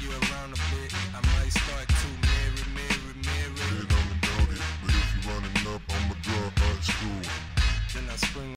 you around a bit.